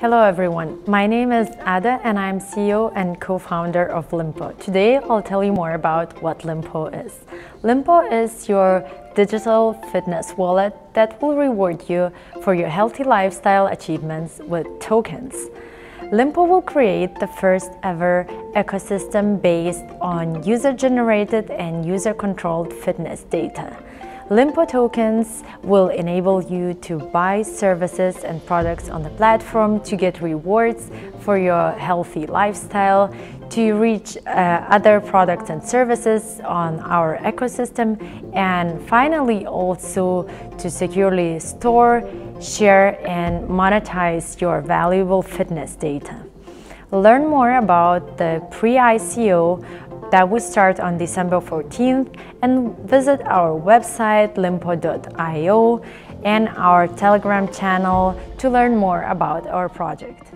Hello everyone, my name is Ada and I'm CEO and co-founder of Lympo. Today I'll tell you more about what Lympo is. Lympo is your digital fitness wallet that will reward you for your healthy lifestyle achievements with tokens. Lympo will create the first ever ecosystem based on user-generated and user-controlled fitness data. Lympo tokens will enable you to buy services and products on the platform to get rewards for your healthy lifestyle, to reach uh, other products and services on our ecosystem, and finally also to securely store, share, and monetize your valuable fitness data. Learn more about the pre-ICO that will start on December 14th and visit our website lympo.io and our Telegram channel to learn more about our project.